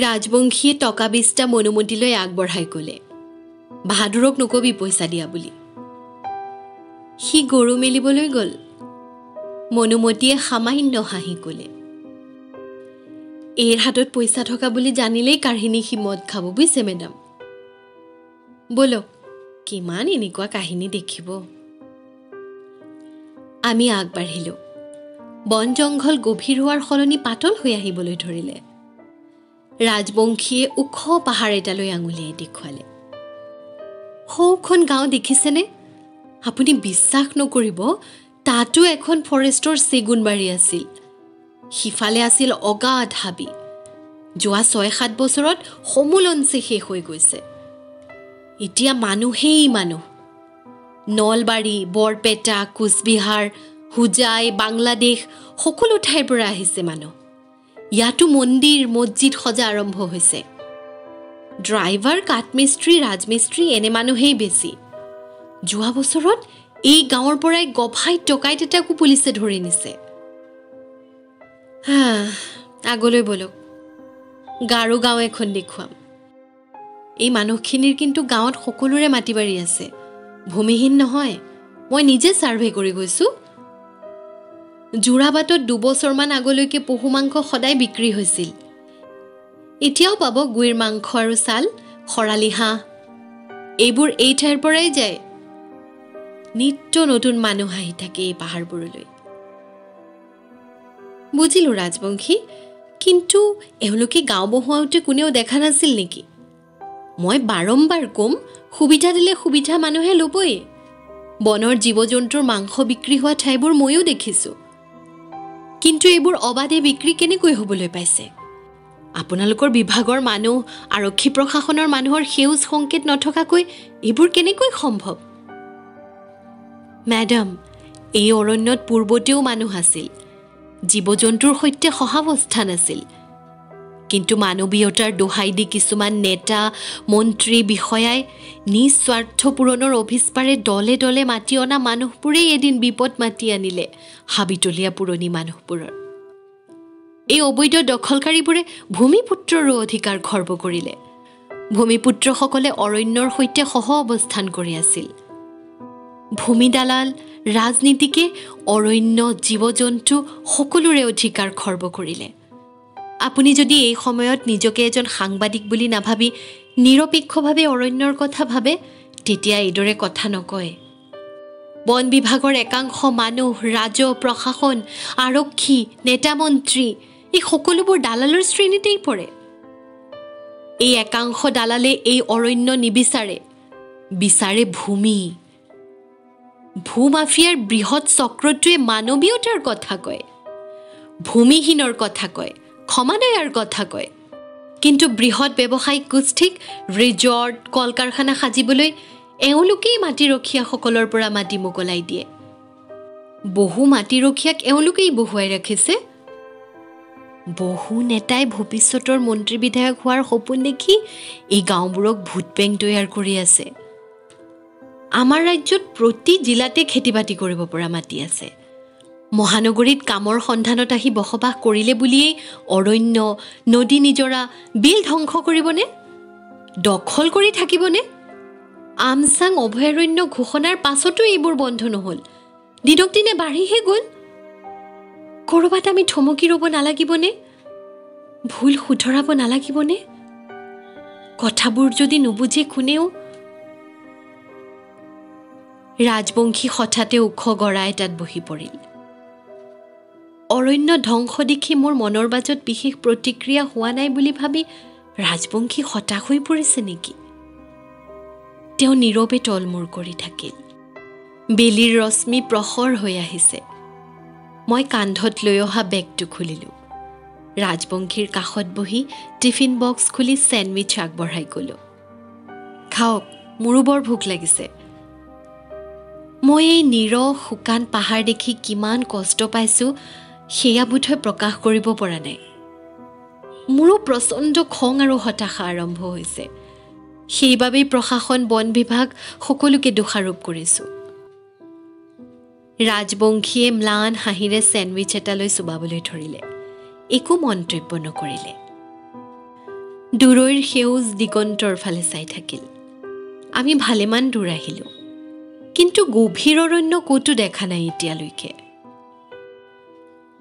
ৰাজবংশীয়ে টকা বিছটা মনুমতীলৈ আগবঢ়াই ক'লে বাহাদুৰক নকবি পইচা দিয়া বুলি। সি গৰু মেলিবলৈ গ'ল। মনুমতীয়ে সামান্য হাঁহি ক'লে এইৰ হাতত পইচা থকা বুলি জানিলেই কাহিনী সি মদ খাব বুজিছে মেডাম। ব'লক কিমান এনেকুৱা কাহিনী দেখিব? আমি আগবাঢ়িলোঁ। বন জংঘল গভীৰ হোৱাৰ সলনি পাতল হৈ আহিবলৈ ধৰিলে। ৰাজবংশীয়ে ওখ পাহাৰ এটালৈ আঙুলিয়াই দেখুৱালে সৌখন গাঁও দেখিছেনে? আপুনি বিশ্বাস নকৰিব তাতো এখন ফৰেষ্টৰ চেগুনবাৰী আছিল। সিফালে আছিল অগাধ হাবি। যোৱা ছয় সাত বছৰত সমূলঞ্চে শেষ হৈ গৈছে। এতিয়া মানুহেই মানুহ। নলবাৰী বৰপেটা কোচবিহাৰ হোজাই বাংলাদেশ সকলো ঠাইৰ পৰা আহিছে মানুহ। ইয়াতো মন্দিৰ মছজিদ সজা আৰম্ভ হৈছে। ড্ৰাইভাৰ কাঠমিস্ত্ৰী ৰাজমিস্ত্ৰী এনে মানুহেই বেছি। যোৱা বছৰত এই গাঁৱৰ পৰাই গভাই টকাইত এটাকো পুলিচে ধৰি নিছে। আগলৈ বলক। গাৰো গাঁও এখন দেখুৱাম। এই মানুহখিনিৰ কিন্তু গাঁৱত সকলোৰে মাটি বাৰী আছে। ভূমিহীন নহয়। মই নিজে ছাৰ্ভে কৰি গৈছোঁ। যোৰাবাটত দুবছৰমান আগলৈকে পশু মাংস সদায় বিক্ৰী হৈছিল। এতিয়াও পাব গুইৰ মাংস আৰু ছাল খৰালি হাঁহ। এইবোৰ এই ঠাইৰ পৰাই যায়। নিত্য নতুন মানুহ আহি থাকে এই পাহাৰবোৰলৈ। বুজিলোঁ ৰাজবংশী কিন্তু এওঁলোকে গাঁও বহুৱাওঁতে কোনেও দেখা নাছিল নেকি? মই বাৰম্বাৰ ক'ম সুবিধা দিলে সুবিধা মানুহে ল'বই। বনৰ জীৱ জন্তুৰ মাংস বিক্ৰী হোৱা ঠাইবোৰ ময়ো দেখিছোঁ। কিন্তু এইবোৰ অবাধে বিক্ৰী কেনেকৈ হ'বলৈ পাইছে? আপোনালোকৰ বিভাগৰ মানুহ আৰক্ষী প্ৰশাসনৰ মানুহৰ সেউজ সংকেত নথকাকৈ এইবোৰ কেনেকৈ সম্ভৱ? মেডাম এই অৰণ্যত পূৰ্বতেও মানুহ আছিল। জীৱ জন্তুৰ সৈতে সহাৱস্থান আছিল। কিন্তু মানৱীয়তাৰ দোহাই দি কিছুমান নেতা মন্ত্ৰী বিষয়াই নিজ স্বাৰ্থ পূৰণৰ অভিস্পাৰে দলে দলে মাতি অনা মানুহবোৰেই এদিন বিপদ মাতি আনিলে হাবিতলীয়া পুৰণি মানুহবোৰৰ। এই অবৈধ দখলকাৰীবোৰে ভূমিপুত্ৰৰো অধিকাৰ খৰ্ব কৰিলে। ভূমিপুত্ৰসকলে অৰণ্যৰ সৈতে সহ অৱস্থান কৰি আছিল। ভূমি দালাল ৰাজনীতিকে অৰণ্য জীৱ জন্তু সকলোৰে অধিকাৰ খৰ্ব কৰিলে। আপুনি যদি এই সময়ত নিজকে এজন সাংবাদিক বুলি নাভাবি নিৰপেক্ষভাৱে অৰণ্যৰ কথা ভাবে তেতিয়া এইদৰে কথা নকয়। বন বিভাগৰ একাংশ মানুহ ৰাজ প্ৰশাসন আৰক্ষী নেতা মন্ত্ৰী এই সকলোবোৰ দালালৰ শ্ৰেণীতেই পৰে। এই একাংশ দালালে এই অৰণ্য নিবিচাৰে। বিচাৰে ভূমি। ভূ মাফিয়াৰ বৃহৎ চক্ৰটোৱে মানৱীয়তাৰ কথা কয়। ভূমিহীনৰ কথা কয়। ক্ষমাদয়াৰ কথা কয়। কিন্তু বৃহৎ ব্যৱসায়িক গোষ্ঠীক ৰিজৰ্ট কল কাৰখানা সাজিবলৈ এওঁলোকেই মাটিৰখীয়াসকলৰ পৰা মাটি মোকলাই দিয়ে। বহু মাটিৰখীয়াক এওঁলোকেই বহুৱাই ৰাখিছে। বহু নেতাই ভৱিষ্যতৰ মন্ত্ৰী বিধায়ক হোৱাৰ সপোন দেখি এই গাঁওবোৰক ভোট বেংক তৈয়াৰ কৰি আছে। আমাৰ ৰাজ্যত প্ৰতি জিলাতে খেতি বাতি কৰিব পৰা মাটি আছে। মহানগৰীত কামৰ সন্ধানত আহি বসবাস কৰিলে বুলিয়েই অৰণ্য নদী নিজৰা বিল ধ্বংস কৰিবনে? দখল কৰি থাকিবনে? আমচাং অভয়াৰণ্য ঘোষণাৰ পাছতো এইবোৰ বন্ধ নহ'ল। দিনক দিনে বাঢ়িহে গ'ল। ক'ৰবাত আমি থমকি ৰ'ব নালাগিবনে? ভুল শুধৰাব নালাগিবনে? কথাবোৰ যদি নুবুজে কোনেও? ৰাজবংশী হঠাতে ওখ গৰা এটাত বহি পৰিল। অৰণ্য ধ্বংস দেখি মোৰ মনৰ মাজত বিশেষ প্ৰতিক্ৰিয়া হোৱা নাই বুলি ভাবি ৰাজবংশী হতাশ হৈ পৰিছে নেকি? তেওঁ নীৰৱে তলমূৰ কৰি থাকিল। বেলিৰ ৰশ্মি প্ৰখৰ হৈ আহিছে। মই কান্ধত লৈ অহা বেগটো খুলিলোঁ। ৰাজবংশীৰ কাষত বহি টিফিন বক্স খুলি চেণ্ডউইচ আগবঢ়াই গ'লোঁ খাওক মোৰো বৰ ভোক লাগিছে। মই এই নিৰ শুকান পাহাৰ দেখি কিমান কষ্ট পাইছোঁ সেয়া বোধহয় প্ৰকাশ কৰিব পৰা নাই। মোৰো প্ৰচণ্ড খং আৰু হতাশা আৰম্ভ হৈছে। সেইবাবেই প্ৰশাসন বন বিভাগ সকলোকে দোষাৰোপ কৰিছোঁ। ৰাজবংশীয়ে ম্লান হাঁহিৰে চেণ্ডউইচ এটালৈ চুবাবলৈ ধৰিলে। একো মন্তব্য নকৰিলে। দূৰৈৰ সেউজ দিগন্তৰ ফালে চাই থাকিল। আমি ভালেমান দূৰ আহিলোঁ। কিন্তু গভীৰ অৰণ্য ক'তো দেখা নাই এতিয়ালৈকে।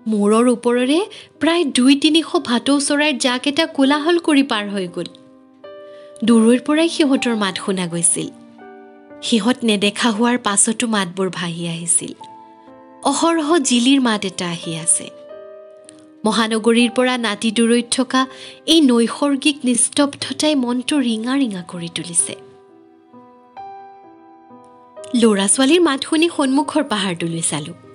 মূৰৰ ওপৰেৰে প্ৰায় দুই তিনিশ ভাটৌ চৰাইৰ জাক এটা কোলাহল কৰি পাৰ হৈ গ'ল। দূৰৈৰ পৰাই সিহঁতৰ মাত শুনা গৈছিল। সিহঁত নেদেখা হোৱাৰ পাছতো মাতবোৰ ভাহি আহিছিল। অহৰহ জিলিৰ মাত এটা আহি আছে। মহানগৰীৰ পৰা নাতি দূৰৈত থকা এই নৈসৰ্গিক নিস্তব্ধতাই মনটো ৰিঙা ৰিঙা কৰি তুলিছে। ল'ৰা ছোৱালীৰ মাত শুনি সন্মুখৰ পাহাৰটোলৈ চালোঁ।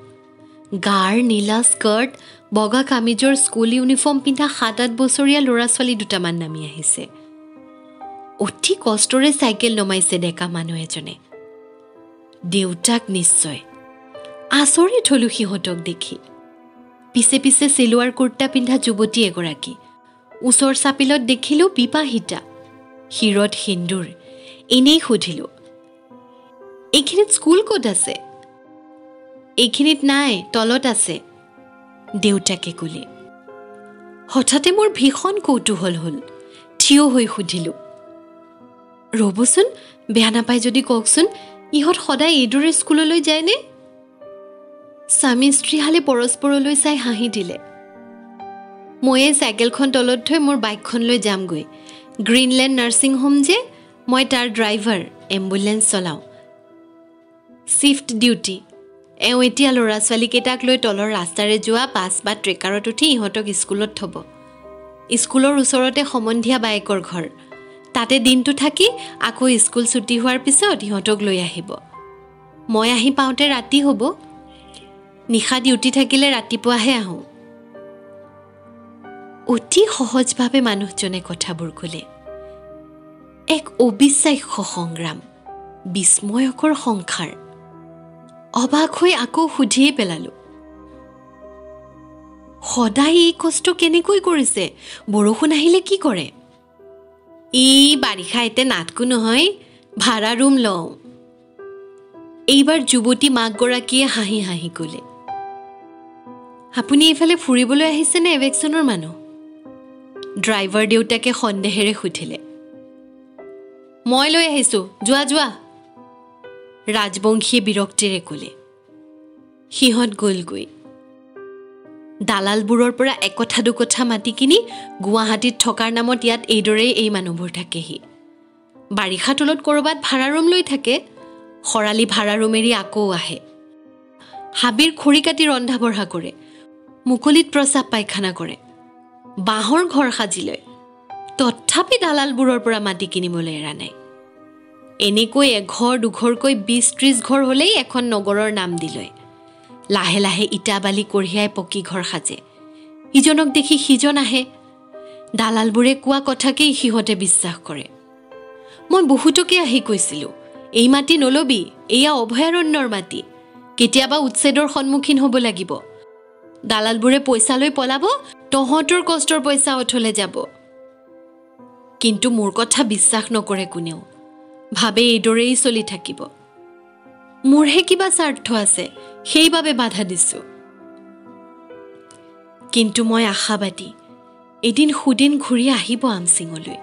গাৰ নীলা স্কাৰ্ট বগা কামিজৰ স্কুল ইউনিফৰ্ম পিন্ধা সাত আঠ বছৰীয়া ল'ৰা ছোৱালী দুটামান নামি আহিছে। অতি কষ্টৰে চাইকেল নমাইছে ডেকা মানুহ এজনে। দেউতাক নিশ্চয়। আচৰিত হলোঁ সিহঁতক দেখি। পিছে পিছে চিলোৱাৰ কুৰ্তা পিন্ধা যুৱতী এগৰাকী। ওচৰ চাপিলত দেখিলোঁ বিবাহিতা শিৰত সিন্দুৰ। এনেই সুধিলোঁ এইখিনিত স্কুল ক'ত আছে? এইখিনিত নাই তলত আছে। দেউতাকে ক'লে হঠাতে মোৰ ভীষণ কৌতূহল হ'ল থিয় হৈ সুধিলোঁ। ৰ'বচোন বেয়া নাপায় যদি কওকচোন ইহঁত সদায় এইদৰে স্কুললৈ যায়নে? স্বামী স্ত্ৰীহালে পৰস্পৰলৈ চাই হাঁহি দিলে। এই চাইকেলখন তলত থৈ মোৰ বাইকখন লৈ যামগৈ। গ্ৰীণলেণ্ড নাৰ্ছিং হোম যে মই তাৰ ড্ৰাইভাৰ এম্বুলেঞ্চ চলাওঁ। Shift duty. এওঁ এতিয়া ল'ৰা ছোৱালীকেইটাক লৈ তলৰ ৰাস্তাৰে যোৱা বাছ বা ট্ৰেকাৰত উঠি ইহঁতক স্কুলত থ'ব। স্কুলৰ ওচৰতে সম্বন্ধীয়া বায়েকৰ ঘৰ। তাতে দিনটো থাকি আকৌ স্কুল ছুটি হোৱাৰ পিছত ইহঁতক লৈ আহিব। মই আহি পাওঁতে ৰাতি হ'ব। নিশা ডিউটি থাকিলে ৰাতিপুৱাহে আহোঁ। অতি সহজভাৱে মানুহজনে কথাবোৰ ক'লে। এক অবিশ্বাস্য সংগ্ৰাম বিস্ময়কৰ সংসাৰ। অবাক হৈ আকৌ সুধিয়ে পেলালোঁ। সদায় এই কষ্ট কেনেকৈ কৰিছে? বৰষুণ আহিলে কি কৰে? ই বাৰিষা এতে নাটকো নহয় ভাড়া ৰুম লওঁ। এইবাৰ যুৱতী মাকগৰাকীয়ে হাঁহি হাঁহি ক'লে। আপুনি এইফালে ফুৰিবলৈ আহিছেনে এভেকশ্যনৰ মানুহ? ড্ৰাইভাৰ দেউতাকে সন্দেহেৰে সুধিলে। মই লৈ আহিছোঁ যোৱা যোৱা। ৰাজবংশীয়ে বিৰক্তিৰে ক'লে সিহঁত গ'লগৈ। দালালবোৰৰ পৰা একথা দুকথা মাতি কিনি গুৱাহাটীত থকাৰ নামত ইয়াত এইদৰেই এই মানুহবোৰ থাকেহি। বাৰিষা তলত ক'ৰবাত ভাড়া ৰুম লৈ থাকে খৰালি ভাড়া ৰুম এৰি আকৌ আহে। হাবিৰ খৰি কাটি ৰন্ধা বঢ়া কৰে মুকলিত প্ৰস্ৰাৱ পায়খানা কৰে বাঁহৰ ঘৰ সাজি লয়। তথাপি দালালবোৰৰ পৰা মাটি কিনিবলৈ এৰা নাই। এনেকৈ এঘৰ দুঘৰকৈ বিছ ত্ৰিছ ঘৰ হ'লেই এখন নগৰৰ নাম দি লয় লাহে লাহে ইটা বালি কঢ়িয়াই পকী ঘৰ সাজে। ইজনক দেখি সিজন আহে। দালালবোৰে কোৱা কথাকেই সিহঁতে বিশ্বাস কৰে। মই বহুতকে আহি কৈছিলোঁ এই মাটি নলবি এয়া অভয়াৰণ্যৰ মাটি। কেতিয়াবা উচ্ছেদৰ সন্মুখীন হ'ব লাগিব। দালালবোৰে পইচা লৈ পলাব তহঁতৰ কষ্টৰ পইচা অথলে যাব। কিন্তু মোৰ কথা বিশ্বাস নকৰে কোনেও। ভাবে এইদৰেই চলি থাকিব। মোৰহে কিবা স্বাৰ্থ আছে সেইবাবে বাধা দিছোঁ। কিন্তু মই আশাবাদী এদিন সুদিন ঘূৰি আহিব আমচিঙলৈ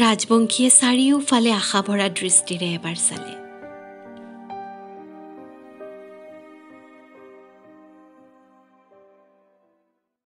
ৰাজবংশীয়ে চাৰিওফালে আশা ভৰা দৃষ্টিৰে এবাৰ চালে।